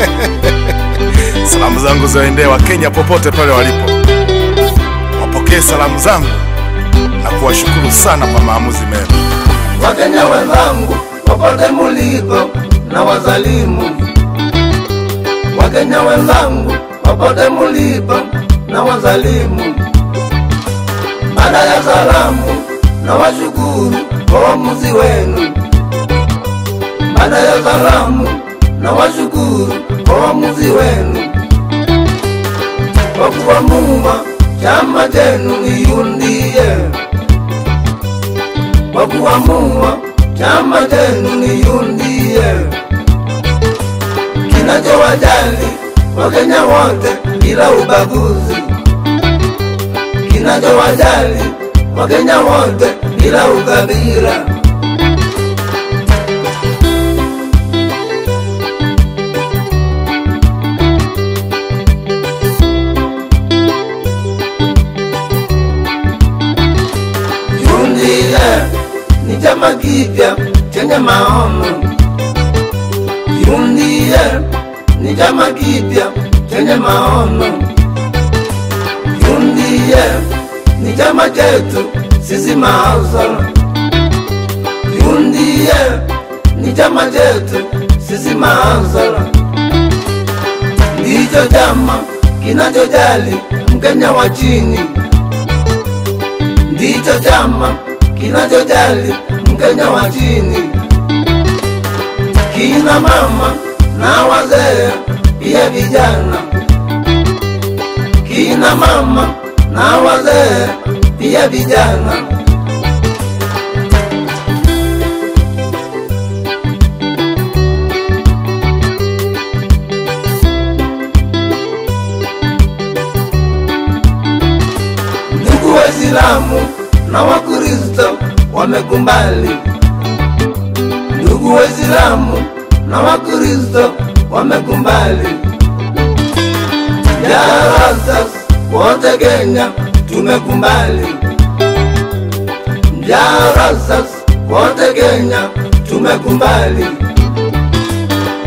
Salamu zangu ziwaendee Wakenya popote pale walipo, wapokee salamu zangu na kuwashukuru sana kwa maamuzi mema. Wakenya wenzangu popote mulipo na wazalimu. Wakenya wenzangu popote mulipo na wazalimu. Baada ya salamu na washukuru kwa uamuzi wenu. Baada ya salamu na washukuru uamuzi wenu. Kwa kuamua chama chenu ni UDA kwa kuamua chama chenu ni UDA kinachowajali Wakenya wote bila ubaguzi, kinachowajali Wakenya wote bila ukabila. Chama chenye maono. UDA ni chama kipya chenye maono. UDA ni chama chetu sisi mauzo UDA ni chama chetu sisi mahausala. Ndicho chama kinachojali Mkenya wa chini ndicho chama kinachojali Mkenya wa chini, kina mama na wazee pia vijana, kina mama na wazee pia vijana. Wamekumbali, ndugu Waislamu na Wakristo wamekumbali, Jarasas wote Kenya tumekumbali, Jarasas wote Kenya tumekumbali,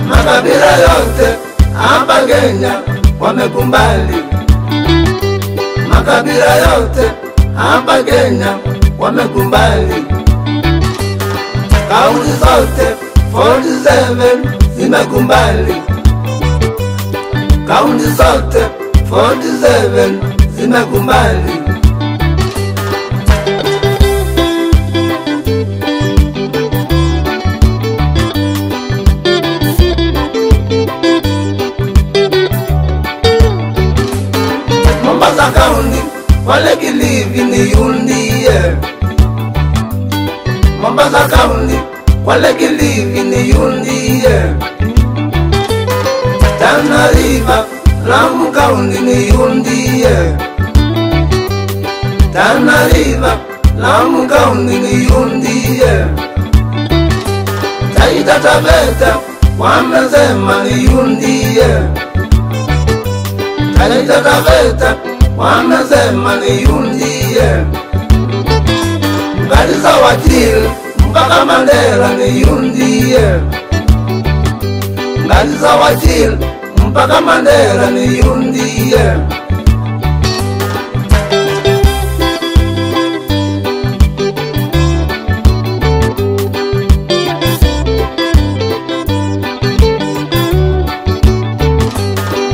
makabila yote hapa Kenya wamekumbali. Makabila yote hapa Kenya wamekumbali, Gawuthi zonke 47 zimagumbali Gawuthi zonke 47 zimagumbali Mombasa County, Kwale Kilifi ni Union Mombasa County wale Kilifi ni UDA. Tana River Lamu County ni UDA. Tana River Lamu County ni UDA. Taita Taveta wamesema ni UDA. Taita Taveta wamesema ni UDA. Kanisa wakili mpaka Mandela niirudie, kanisa wakili mpaka Mandela niirudie.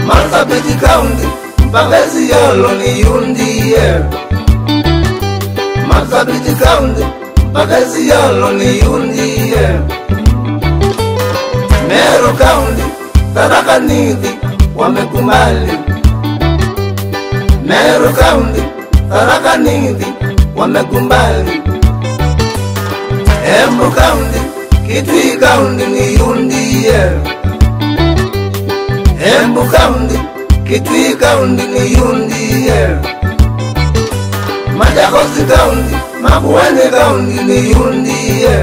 Marsabit County mpaka Isiolo niirudie fabrici grande magasi yalo ni yundiye mero kaundi baraka nidhi wamekubali mero kaundi baraka nidhi wamekubali embu kaundi kitui kaundi ni yundiye embu kaundi kitui kaundi ni yundiye yeah majakosi kaundi makuwene kaundi niyundiye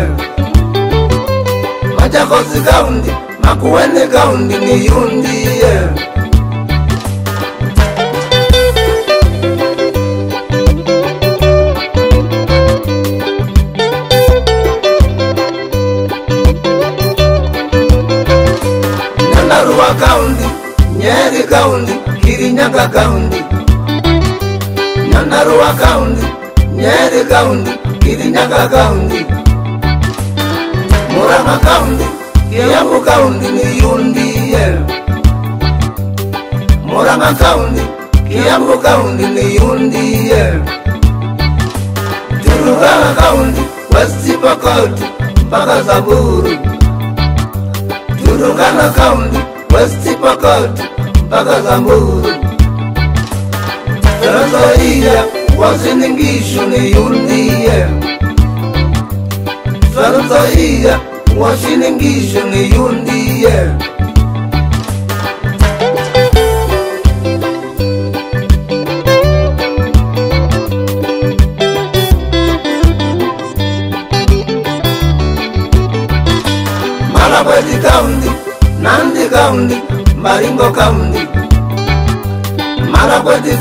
majakosi kaundi makuwene kaundi niyundiye nyandaruwa kaundi nyeri kaundi kirinyaka kaundi nyandarua kaunti nyeri kaunti kirinyaga kaunti murang'a kaunti kiambu kaunti ni yundiyel murang'a kaunti kiambu kaunti ni yundiyel turugana kaunti westipokoti mpaka zaburu. Turugana kaunti westipokoti mpaka zaburu. Ferroia was in English ni Yundie Ferroia was in English ni Yundie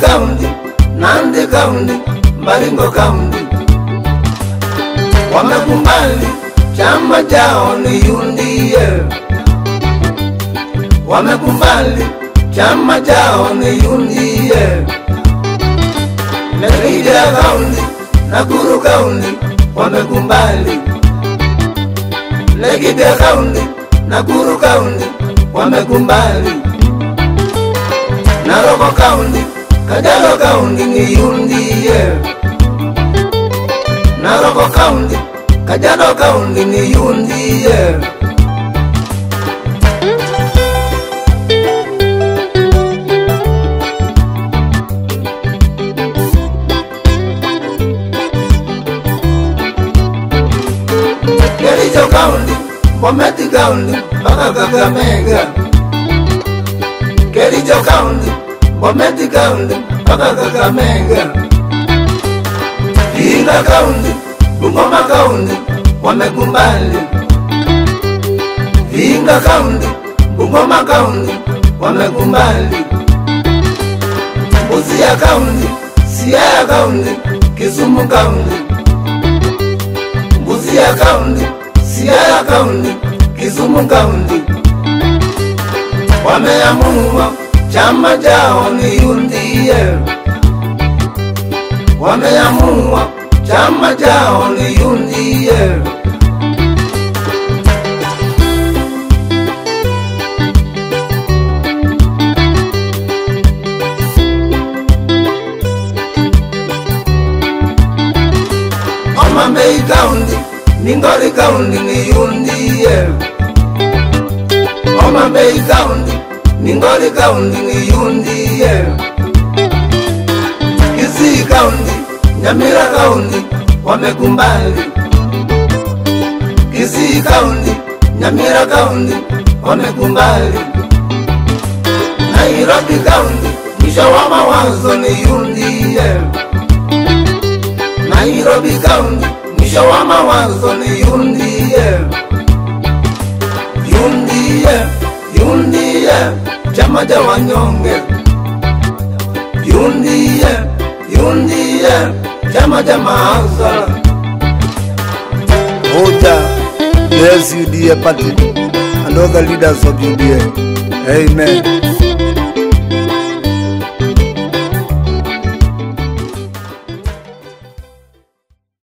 County, Nandi County, Baringo County. Wamekubali chama chao ni UDA, Wamekubali chama chao ni UDA. Laikipia County, Nakuru County wamekubali. Laikipia County, Nakuru County wamekubali. Naroko County, Kajiado kaundi ni Naroko kaundi kajalo kaundi ni UNDA. Kericho County, Bomet County, mpaka Kakamega. Kericho County, Bomet County, mpaka Kakamega. Vihiga County, Bungoma County, wamekubali. Vihiga County, Bungoma County, wamekubali. Busia County, Siaya County, Kisumu County. Busia County, Siaya County, Kisumu County. Wameamua chama chao niundie wameamua chama chao niundie Omambei County, Ningoli County niundie Omambei County Mingori kaundi ni UNDA. Kisii kaundi Nyamira kaundi wamekumbali Kisii kaundi Nyamira kaundi wamekumbali Nairobi kaundi mwisho wa mawazo ni UNDA. Nairobi kaundi mwisho wa mawazo ni mmoja wanyonge, yundiye yundiye chama cha maazara Oja, yes UDA party and other leaders of UDA. Amen.